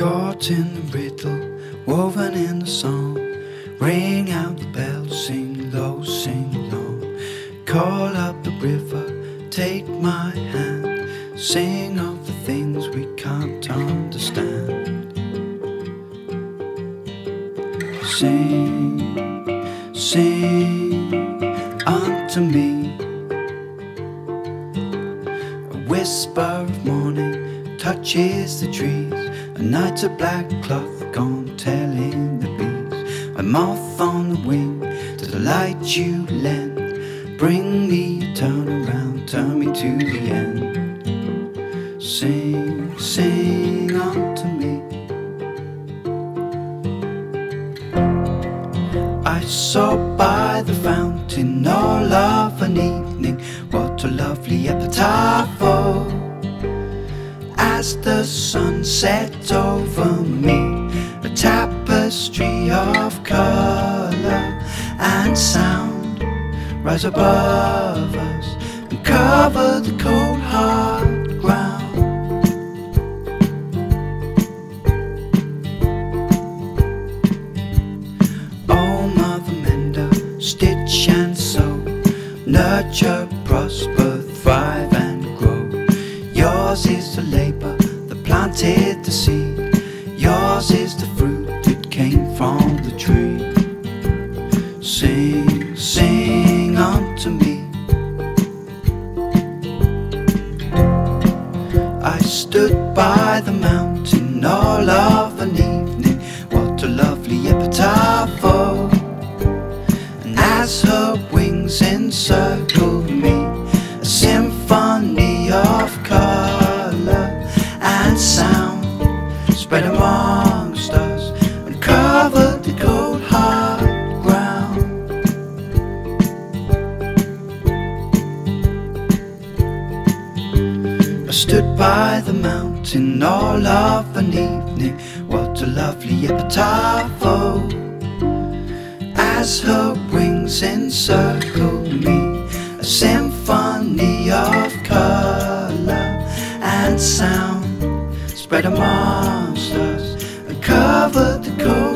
Caught in the riddle, woven in the song. Ring out the bell, sing low, sing long. Call up the river, take my hand. Sing of the things we can't understand. Sing, sing unto me. A whisper of morning touches the trees. A night of black cloth gone telling the bees. A moth on the wing to the light you lend. Bring me, turn around, turn me to the end. Sing, sing unto me. I saw by the fountain all of an evening. What a lovely epitaph! Oh as the sun set over me, a tapestry of color and sound rise above us and cover the cold hard ground. Oh, Mother stitch and sew, nurture, planted the seed. Yours is the fruit that came from the tree. Sing, sing unto me. I stood by the mountain all of an evening. What a lovely epitaph! Oh. And as her wings encircled stood by the mountain all of an evening. What a lovely epitaph! Oh as her wings encircled me, a symphony of color and sound spread amongst us and covered the cold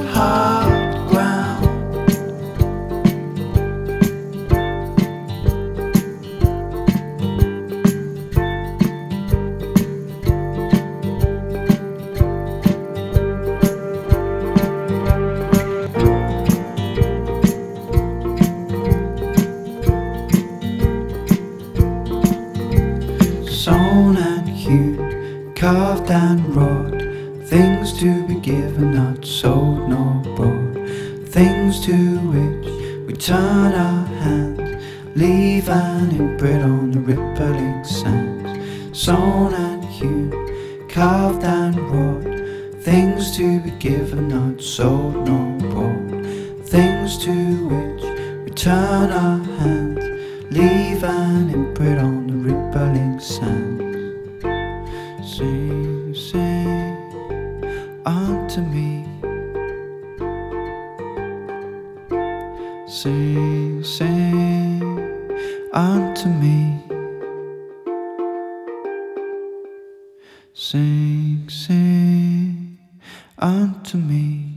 carved and wrought, things to be given, not sold nor bought, things to which we turn our hands, leave an imprint on the rippling sands. Sewn and hewn, carved and wrought, things to be given, not sold nor bought, things to which we turn our hands, leave an imprint on the rippling sands. Sing, sing unto me. Sing, sing unto me. Sing, sing unto me.